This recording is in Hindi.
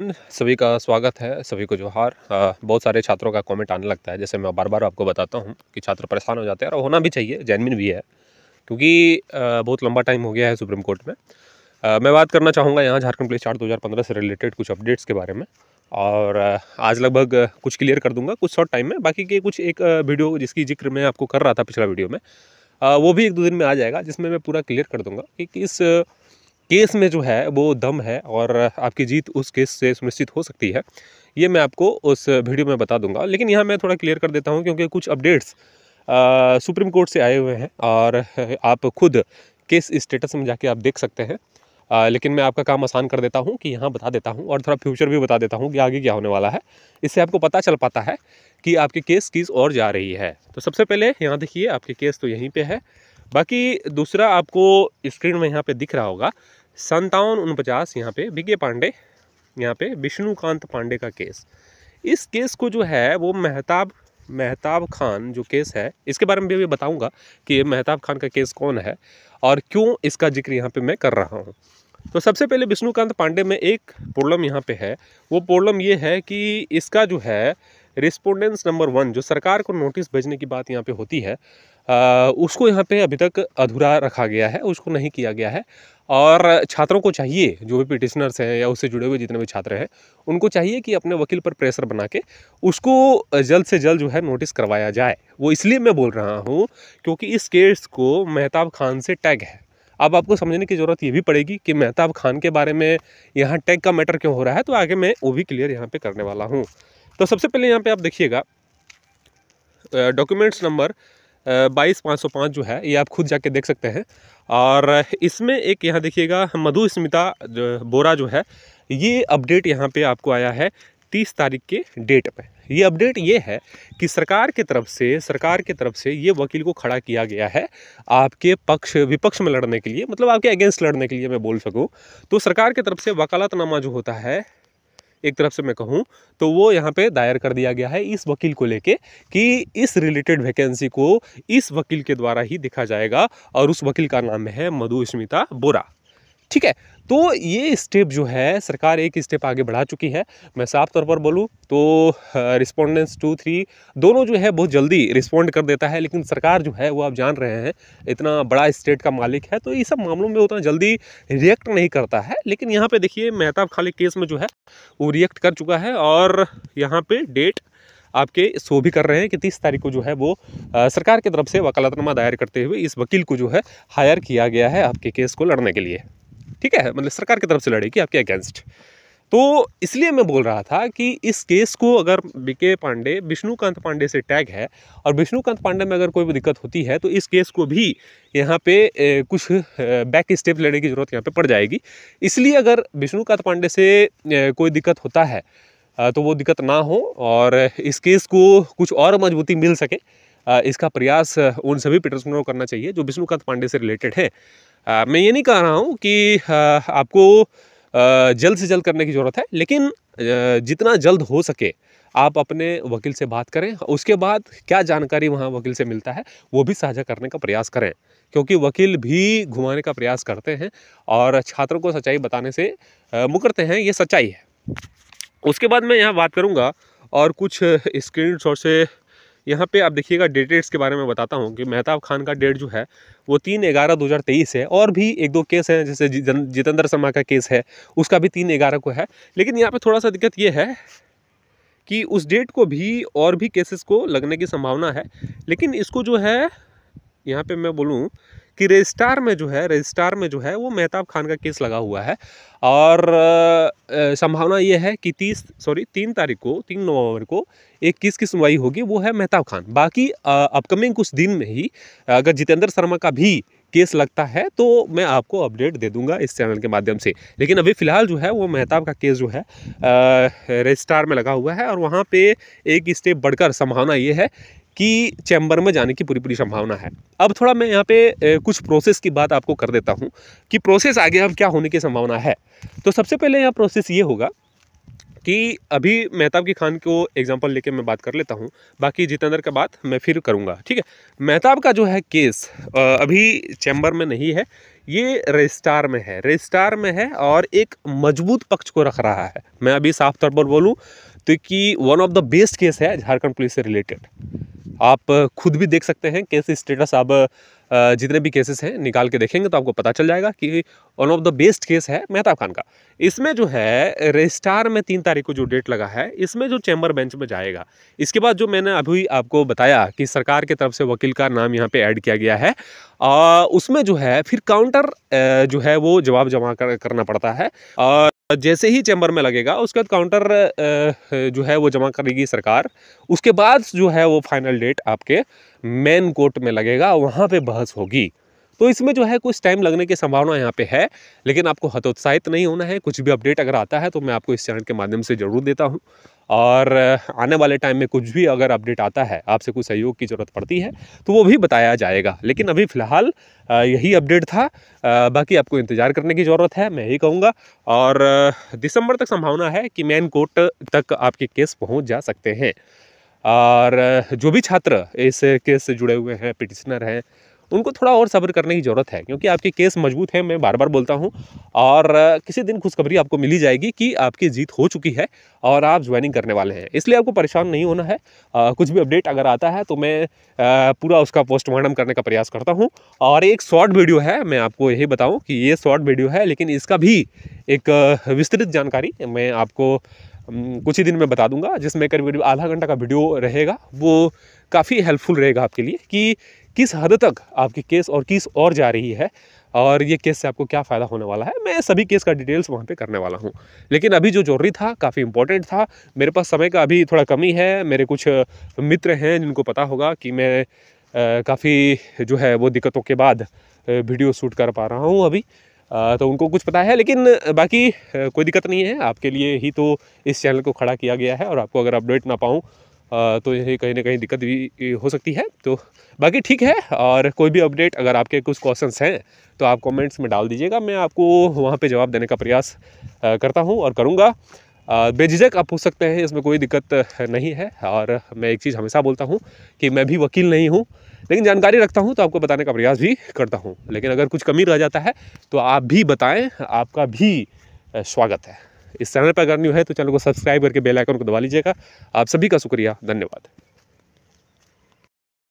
सभी का स्वागत है, सभी को जोहार। बहुत सारे छात्रों का कमेंट आने लगता है। जैसे मैं बार बार आपको बताता हूँ कि छात्र परेशान हो जाते हैं और होना भी चाहिए जैनमिन भी है। क्योंकि बहुत लंबा टाइम हो गया है सुप्रीम कोर्ट में। मैं बात करना चाहूँगा यहाँ झारखंड पुलिस चार्ट दो हज़ार पंद्रह से रिलेटेड कुछ अपडेट्स के बारे में। और आज लगभग कुछ क्लियर कर दूँगा, कुछ शॉर्ट टाइम में। बाकी के कुछ एक वीडियो जिसकी ज़िक्र मैं आपको कर रहा था पिछला वीडियो में वो भी एक दो दिन में आ जाएगा, जिसमें मैं पूरा क्लियर कर दूँगा कि किस केस में जो है वो दम है और आपकी जीत उस केस से सुनिश्चित हो सकती है। ये मैं आपको उस वीडियो में बता दूँगा लेकिन यहाँ मैं थोड़ा क्लियर कर देता हूँ क्योंकि कुछ अपडेट्स सुप्रीम कोर्ट से आए हुए हैं और आप खुद केस स्टेटस में जाके आप देख सकते हैं। आ, लेकिन मैं आपका काम आसान कर देता हूँ कि यहाँ बता देता हूँ और थोड़ा फ्यूचर भी बता देता हूँ कि आगे क्या होने वाला है। इससे आपको पता चल पाता है कि आपके केस किस और जा रही है। तो सबसे पहले यहाँ देखिए आपके केस तो यहीं पे है। बाकी दूसरा आपको स्क्रीन में यहाँ पे दिख रहा होगा संतावन उनपचास यहाँ पे विके पांडे, यहाँ पे विष्णुकांत पांडे का केस। इस केस को जो है, वो मेहताब मेहताब खान जो केस है, इसके बारे में भी बताऊँगा कि ये मेहताब खान का केस कौन है और क्यों इसका ज़िक्र यहाँ पे मैं कर रहा हूँ। तो सबसे पहले विष्णुकांत पांडे में एक प्रॉब्लम यहाँ पे है। वो प्रॉब्लम ये है कि इसका जो है, रिस्पोंडेंस नंबर वन, जो सरकार को नोटिस भेजने की बात यहाँ पे होती है उसको यहाँ पे अभी तक अधूरा रखा गया है, उसको नहीं किया गया है। और छात्रों को चाहिए, जो भी पिटिशनर्स हैं या उससे जुड़े हुए जितने भी छात्र हैं, उनको चाहिए कि अपने वकील पर प्रेशर बना के उसको जल्द से जल्द जो है नोटिस करवाया जाए। वो इसलिए मैं बोल रहा हूँ, क्योंकि इस केस को मेहताब खान से टैग है। अब आपको समझने की ज़रूरत ये भी पड़ेगी कि मेहताब खान के बारे में यहाँ टैग का मैटर क्यों हो रहा है तो आगे मैं वो भी क्लियर यहाँ पर करने वाला हूँ। तो सबसे पहले यहाँ पर आप देखिएगा डॉक्यूमेंट्स नंबर बाईस पाँच सौ पाँच जो है, ये आप खुद जाके देख सकते हैं। और इसमें एक यहाँ देखिएगा मधुस्मिता बोरा जो है, ये अपडेट यहाँ पे आपको आया है तीस तारीख के डेट पे। ये अपडेट ये है कि सरकार की तरफ़ से, सरकार की तरफ़ से ये वकील को खड़ा किया गया है आपके पक्ष, विपक्ष में लड़ने के लिए मतलब आपके अगेंस्ट लड़ने के लिए मैं बोल सकूँ। तो सरकार की तरफ़ से वकालतनामा जो होता है एक तरफ़ से मैं कहूँ तो वो यहाँ पे दायर कर दिया गया है इस वकील को लेके कि इस रिलेटेड वैकेंसी को इस वकील के द्वारा ही देखा जाएगा और उस वकील का नाम है मधुस्मिता बोरा। ठीक है? तो ये स्टेप जो है, सरकार एक स्टेप आगे बढ़ा चुकी है। मैं साफ़ तौर पर बोलूँ तो रिस्पोंडेंस टू थ्री दोनों जो है बहुत जल्दी रिस्पॉन्ड कर देता है, लेकिन सरकार जो है वो आप जान रहे हैं, इतना बड़ा स्टेट का मालिक है तो ये सब मामलों में उतना जल्दी रिएक्ट नहीं करता है। लेकिन यहाँ पे देखिए, मेहताब खाली केस में जो है, वो रिएक्ट कर चुका है और यहाँ पे डेट आपके शो भी कर रहे हैं कि तीस तारीख को जो है वो सरकार की तरफ़ से वकालतनामा दायर करते हुए इस वकील को जो है हायर किया गया है आपके केस को लड़ने के लिए। ठीक है? मतलब सरकार की तरफ़ से लड़ेगी आपके अगेंस्ट तो इसलिए मैं बोल रहा था कि इस केस को अगर बीके पांडे विष्णुकांत पांडे से टैग है और विष्णुकांत पांडे में अगर कोई भी दिक्कत होती है तो इस केस को भी यहाँ पे कुछ बैक स्टेप लेने की ज़रूरत यहाँ पे पड़ जाएगी। इसलिए अगर विष्णुकांत पांडे से कोई दिक्कत होता है तो वो दिक्कत ना हो और इस केस को कुछ और मजबूती मिल सके। इसका प्रयास उन सभी पिटिशनरों को करना चाहिए, जो विष्णुकांत पांडे से रिलेटेड है। मैं ये नहीं कह रहा हूँ कि आपको जल्द से जल्द करने की ज़रूरत है, लेकिन जितना जल्द हो सके, आप अपने वकील से बात करें, उसके बाद क्या जानकारी वहाँ वकील से मिलता है, वो भी साझा करने का प्रयास करें। क्योंकि वकील भी घुमाने का प्रयास करते हैं, और छात्रों को सच्चाई बताने से मुकरते हैं, ये सच्चाई है। उसके बाद मैं यहाँ बात करूँगा, और कुछ स्क्रीन शॉट से यहाँ पे आप देखिएगा डेट डेटेट्स के बारे में बताता हूँ कि मेहताब खान का डेट जो है, वो तीन ग्यारह दो हज़ार तेईस है और भी एक दो केस हैं, जैसे जितेंद्र शर्मा का केस है, उसका भी तीन ग्यारह को है। लेकिन यहाँ पे थोड़ा सा दिक्कत ये है कि उस डेट को भी और भी केसेस को लगने की संभावना है। लेकिन इसको जो है, यहाँ पर मैं बोलूँ कि रजिस्ट्रार में जो है रजिस्ट्रार में जो है, वो मेहताब खान का केस लगा हुआ है। और संभावना ये है कि तीस सॉरी तीन तारीख को, तीन नवंबर को एक किस की सुनवाई होगी, वो है मेहताब खान। बाकी अपकमिंग कुछ दिन में ही, अगर जितेंद्र शर्मा का भी केस लगता है तो मैं आपको अपडेट दे दूँगा इस चैनल के माध्यम से। लेकिन अभी फ़िलहाल जो है, वो मेहताब का केस जो है रजिस्ट्रार में लगा हुआ है। और वहाँ पे एक स्टेप बढ़कर संभावना ये है कि चैम्बर में जाने की पूरी पूरी संभावना है। अब थोड़ा मैं यहाँ पे कुछ प्रोसेस की बात आपको कर देता हूँ कि प्रोसेस आगे अब क्या होने की संभावना है। तो सबसे पहले यहाँ प्रोसेस ये होगा कि अभी मेहताब की खान को एग्जांपल लेके मैं बात कर लेता हूँ, बाकी जितेंद्र का बात मैं फिर करूँगा, ठीक है? मेहताब का जो है केस अभी चैम्बर में नहीं है, ये रजिस्टार में है, रजिस्ट्रार में है और एक मज़बूत पक्ष को रख रहा है। मैं अभी साफ़ तौर पर बोलूँ तो कि one of the best case है झारखंड पुलिस से रिलेटेड आप खुद भी देख सकते हैं केस स्टेटस अब जितने भी केसेस हैं निकाल के देखेंगे तो आपको पता चल जाएगा कि one of the best case है मेहताब खान का। इसमें जो है रजिस्ट्रार में तीन तारीख को जो डेट लगा है इसमें जो चैम्बर बेंच में जाएगा इसके बाद जो मैंने अभी आपको बताया कि सरकार की तरफ़ से वकील का नाम यहाँ पे ऐड किया गया है आ, उसमें जो है फिर काउंटर जो है वो जवाब जमा कर, करना पड़ता है और जैसे ही चैम्बर में लगेगा, उसके बाद काउंटर जो है वो जमा करेगी सरकार। उसके बाद जो है वो फाइनल डेट आपके मेन कोर्ट में लगेगा, वहाँ पे बहस होगी। तो इसमें जो है कुछ टाइम लगने की संभावना यहाँ पे है, लेकिन आपको हतोत्साहित नहीं होना है। कुछ भी अपडेट अगर आता है तो मैं आपको इस चैनल के माध्यम से ज़रूर देता हूँ। और आने वाले टाइम में कुछ भी अगर अपडेट आता है, आपसे कुछ सहयोग की ज़रूरत पड़ती है तो वो भी बताया जाएगा। लेकिन अभी फ़िलहाल यही अपडेट था। बाकी आपको इंतज़ार करने की ज़रूरत है, मैं यही कहूँगा। और दिसंबर तक संभावना है कि मेन कोर्ट तक आपके केस पहुँच जा सकते हैं। और जो भी छात्र इस केस से जुड़े हुए हैं पिटिशनर हैं उनको थोड़ा और सब्र करने की ज़रूरत है, क्योंकि आपके केस मज़बूत है, मैं बार बार बोलता हूँ। और किसी दिन खुशखबरी आपको मिली जाएगी कि आपकी जीत हो चुकी है और आप ज्वाइनिंग करने वाले हैं। इसलिए आपको परेशान नहीं होना है। कुछ भी अपडेट अगर आता है तो मैं पूरा उसका पोस्टमार्टम करने का प्रयास करता हूँ। और एक शॉर्ट वीडियो है, मैं आपको यही बताऊँ कि ये शॉर्ट वीडियो है, लेकिन इसका भी एक विस्तृत जानकारी मैं आपको कुछ ही दिन में बता दूँगा, जिसमें करीब करीब आधा घंटा का वीडियो रहेगा। वो काफ़ी हेल्पफुल रहेगा आपके लिए कि किस हद तक आपकी केस और किस और जा रही है और ये केस से आपको क्या फ़ायदा होने वाला है, मैं सभी केस का डिटेल्स वहाँ पे करने वाला हूँ। लेकिन अभी जो ज़रूरी था, काफ़ी इंपॉर्टेंट था, मेरे पास समय का अभी थोड़ा कमी है, मेरे कुछ मित्र हैं जिनको पता होगा कि मैं काफ़ी जो है वो दिक्कतों के बाद वीडियो शूट कर पा रहा हूँ अभी तो उनको कुछ पता है, लेकिन बाकी कोई दिक्कत नहीं है, आपके लिए ही तो इस चैनल को खड़ा किया गया है और आपको अगर अपडेट ना पाऊँ तो यही कहीं ना कहीं दिक्कत भी हो सकती है। तो बाकी ठीक है, और कोई भी अपडेट अगर आपके कुछ क्वेश्चंस हैं तो आप कमेंट्स में डाल दीजिएगा। मैं आपको वहाँ पे जवाब देने का प्रयास करता हूँ और करूँगा। बेझिझक आप पूछ सकते हैं, इसमें कोई दिक्कत नहीं है। और मैं एक चीज़ हमेशा बोलता हूँ कि मैं भी वकील नहीं हूँ, लेकिन जानकारी रखता हूँ तो आपको बताने का प्रयास भी करता हूँ। लेकिन अगर कुछ कमी रह जाता है तो आप भी बताएँ, आपका भी स्वागत है। इस चैनल पर अगर न्यू है तो चैनल को सब्सक्राइब करके बेल आइकन को दबा लीजिएगा। आप सभी का शुक्रिया। धन्यवाद।